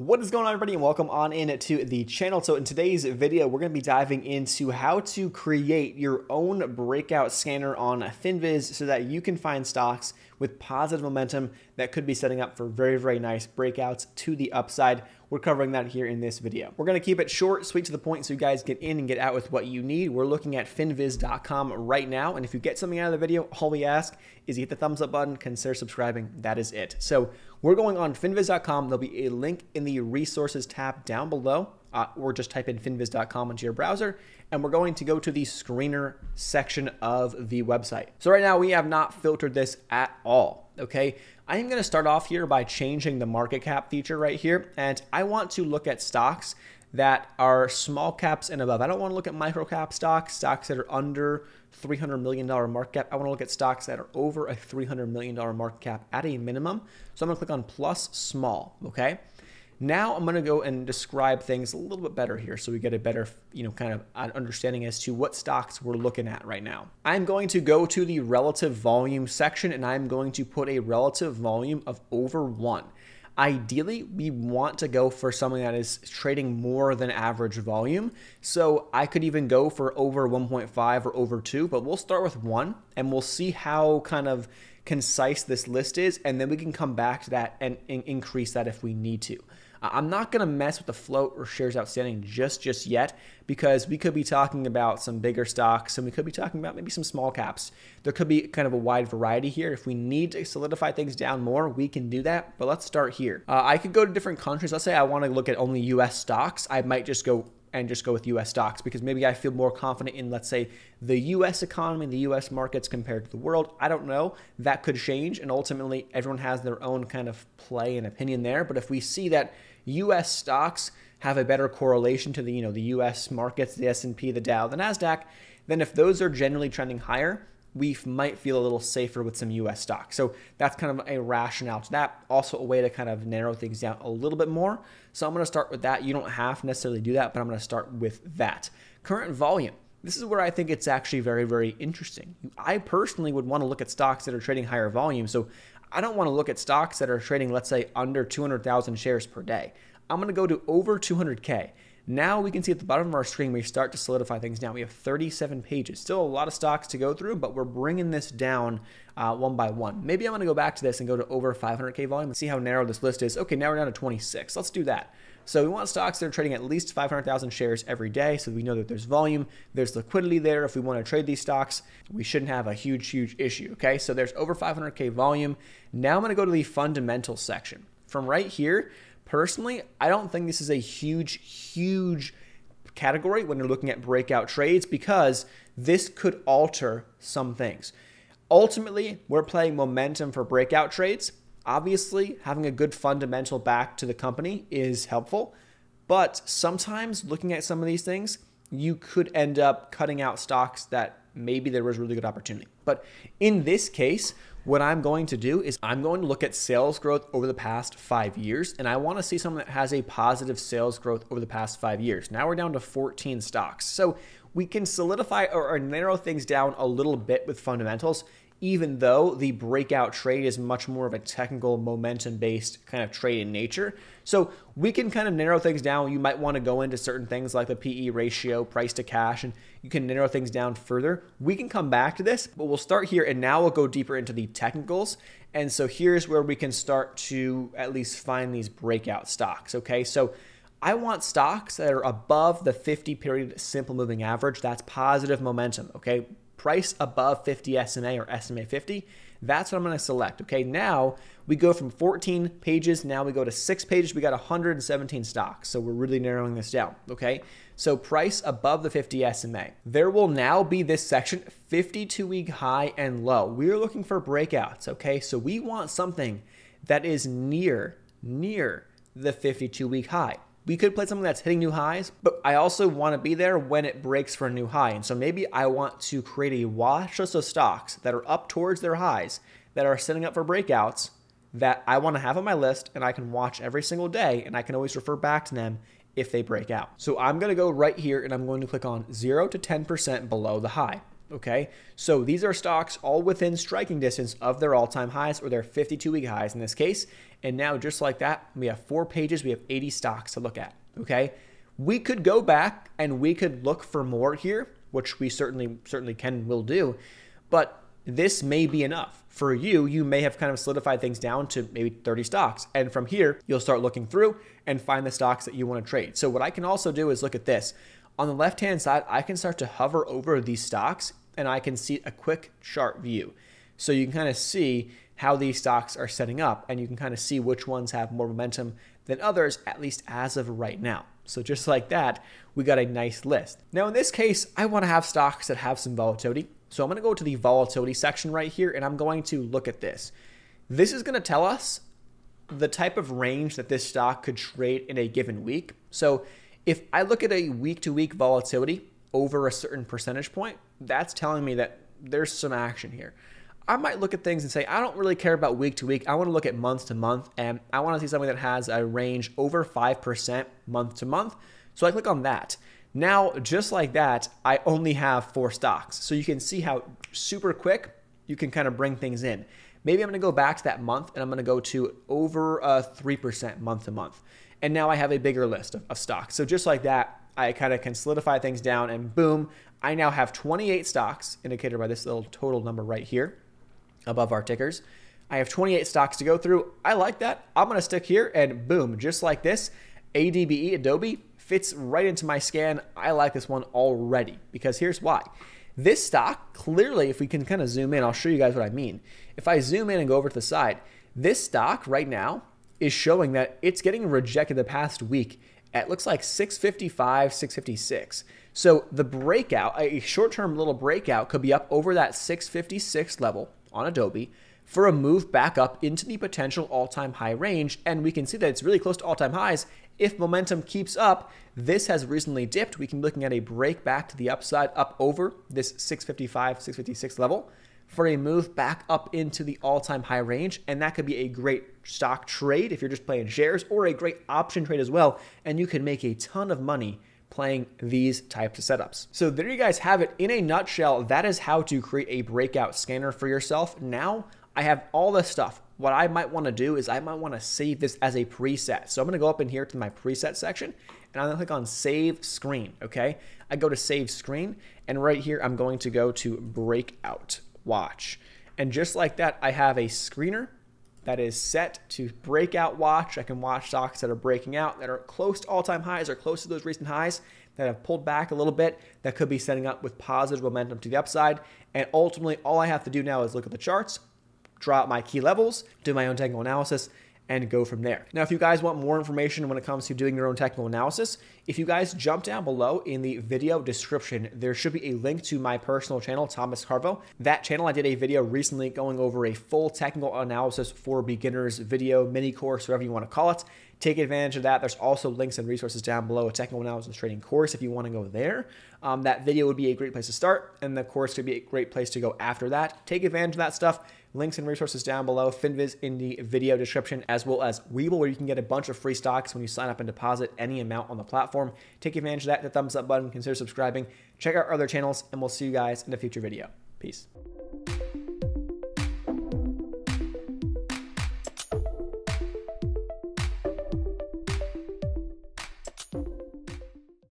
What is going on everybody and welcome on in to the channel. So in today's video, we're going to be diving into how to create your own breakout scanner on FinViz so that you can find stocks with positive momentum that could be setting up for very, very nice breakouts to the upside. We're covering that here in this video. We're going to keep it short, sweet to the point so you guys get in and get out with what you need. We're looking at finviz.com right now. And if you get something out of the video, all we ask is you hit the thumbs up button, consider subscribing. That is it. So we're going on finviz.com. There'll be a link in the resources tab down below, uh, or just type in finviz.com into your browser, and we're going to go to the screener section of the website. So right now we have not filtered this at all, okay? I am gonna start off here by changing the market cap feature right here, and I want to look at stocks that are small caps and above. I don't want to look at micro cap stocks, stocks that are under $300 million market cap. I want to look at stocks that are over a $300 million market cap at a minimum. So I'm going to click on plus small, okay? Now I'm going to go and describe things a little bit better here so we get a better, you know, kind of understanding as to what stocks we're looking at right now. I'm going to go to the relative volume section and I'm going to put a relative volume of over one. Ideally, we want to go for something that is trading more than average volume. So I could even go for over 1.5 or over 2, but we'll start with 1 and we'll see how kind of concise this list is, and then we can come back to that and increase that if we need to. I'm not going to mess with the float or shares outstanding just just yet because we could be talking about some bigger stocks and we could be talking about maybe some small caps. There could be kind of a wide variety here. If we need to solidify things down more, we can do that. But let's start here. Uh, I could go to different countries. Let's say I want to look at only US stocks. I might just go and just go with US stocks because maybe I feel more confident in, let's say, the US economy, the US markets compared to the world. I don't know. That could change. And ultimately, everyone has their own kind of play and opinion there. But if we see that US stocks have a better correlation to the, you know, the US markets, the S&P, the Dow, the Nasdaq, then if those are generally trending higher, we might feel a little safer with some US stocks. So that's kind of a rationale to that. Also a way to kind of narrow things down a little bit more. So I'm going to start with that. You don't have to necessarily do that, but I'm going to start with that. Current volume. This is where I think it's actually very, very interesting. I personally would want to look at stocks that are trading higher volume. So I don't want to look at stocks that are trading, let's say, under 200,000 shares per day. I'm going to go to over 200K. Now we can see at the bottom of our screen, we start to solidify things down. We have 37 pages. Still a lot of stocks to go through, but we're bringing this down uh, one by one. Maybe I'm going to go back to this and go to over 500K volume and see how narrow this list is. Okay, now we're down to 26. Let's do that. So we want stocks that are trading at least 500,000 shares every day so we know that there's volume, there's liquidity there. If we want to trade these stocks, we shouldn't have a huge, huge issue. Okay, so there's over 500K volume. Now I'm going to go to the fundamental section. From right here, personally, I don't think this is a huge, huge category when you're looking at breakout trades because this could alter some things. Ultimately, we're playing momentum for breakout trades. Obviously, having a good fundamental back to the company is helpful, but sometimes looking at some of these things, you could end up cutting out stocks that maybe there was really good opportunity. But in this case, what I'm going to do is I'm going to look at sales growth over the past five years, and I want to see something that has a positive sales growth over the past five years. Now we're down to 14 stocks. So we can solidify or narrow things down a little bit with fundamentals even though the breakout trade is much more of a technical momentum based kind of trade in nature. So we can kind of narrow things down. You might want to go into certain things like the PE ratio, price to cash, and you can narrow things down further. We can come back to this, but we'll start here and now we'll go deeper into the technicals. And so here's where we can start to at least find these breakout stocks. Okay, so I want stocks that are above the 50 period simple moving average. That's positive momentum. Okay, price above 50 SMA or SMA 50, that's what I'm going to select. Okay, now we go from 14 pages, now we go to six pages, we got 117 stocks. So we're really narrowing this down. Okay, so price above the 50 SMA. There will now be this section 52 week high and low. We're looking for breakouts. Okay, so we want something that is near, near the 52 week high. We could play something that's hitting new highs, but I also want to be there when it breaks for a new high. And so maybe I want to create a watch list of stocks that are up towards their highs, that are setting up for breakouts, that I want to have on my list and I can watch every single day and I can always refer back to them if they break out. So I'm going to go right here and I'm going to click on 0 to 10% below the high. Okay, so these are stocks all within striking distance of their all time highs or their 52 week highs in this case. And now, just like that, we have four pages, we have 80 stocks to look at. Okay, we could go back and we could look for more here, which we certainly certainly can will do, but this may be enough. For you, you may have kind of solidified things down to maybe 30 stocks. And from here, you'll start looking through and find the stocks that you want to trade. So, what I can also do is look at this. On the left hand side, I can start to hover over these stocks and I can see a quick chart view. So, you can kind of see how these stocks are setting up and you can kind of see which ones have more momentum than others, at least as of right now. So, just like that, we got a nice list. Now, in this case, I want to have stocks that have some volatility. So I'm going to go to the volatility section right here and I'm going to look at this. This is going to tell us the type of range that this stock could trade in a given week. So if I look at a week to week volatility over a certain percentage point, that's telling me that there's some action here. I might look at things and say, I don't really care about week to week. I want to look at month to month, and I want to see something that has a range over 5% month to month. So I click on that. Now, just like that, I only have four stocks. So you can see how super quick you can kind of bring things in. Maybe I'm going to go back to that month and I'm going to go to over uh, 3% month to month. And now I have a bigger list of, of stocks. So just like that, I kind of can solidify things down and boom, I now have 28 stocks indicated by this little total number right here above our tickers. I have 28 stocks to go through. I like that. I'm going to stick here and boom, just like this, ADBE, Adobe, fits right into my scan. I like this one already because here's why. This stock, clearly, if we can kind of zoom in, I'll show you guys what I mean. If I zoom in and go over to the side, this stock right now is showing that it's getting rejected the past week at looks like 655, 656. So the breakout, a short term little breakout, could be up over that 656 level on Adobe for a move back up into the potential all time high range. And we can see that it's really close to all time highs. If momentum keeps up, this has recently dipped. We can be looking at a break back to the upside up over this 655, 656 level for a move back up into the all time high range. And that could be a great stock trade if you're just playing shares or a great option trade as well. And you can make a ton of money playing these types of setups. So there you guys have it. In a nutshell, that is how to create a breakout scanner for yourself. Now, I have all this stuff. What I might want to do is I might want to save this as a preset. So I'm going to go up in here to my preset section and I'm to click on save screen. Okay. I go to save screen and right here I'm going to go to breakout watch. And just like that, I have a screener that is set to breakout watch. I can watch stocks that are breaking out that are close to all time highs or close to those recent highs that have pulled back a little bit that could be setting up with positive momentum to the upside. And ultimately, all I have to do now is look at the charts, draw out my key levels, do my own technical analysis, and go from there. Now, if you guys want more information when it comes to doing your own technical analysis, if you guys jump down below in the video description, there should be a link to my personal channel, Thomas Carvo. That channel, I did a video recently going over a full technical analysis for beginners video, mini course, whatever you want to call it. Take advantage of that. There's also links and resources down below, a technical analysis trading course if you want to go there. Um, that video would be a great place to start, and the course could be a great place to go after that. Take advantage of that stuff. Links and resources down below, Finviz in the video description, as well as Webull, where you can get a bunch of free stocks when you sign up and deposit any amount on the platform. Take advantage of that, the thumbs up button, consider subscribing, check out our other channels, and we'll see you guys in a future video. Peace.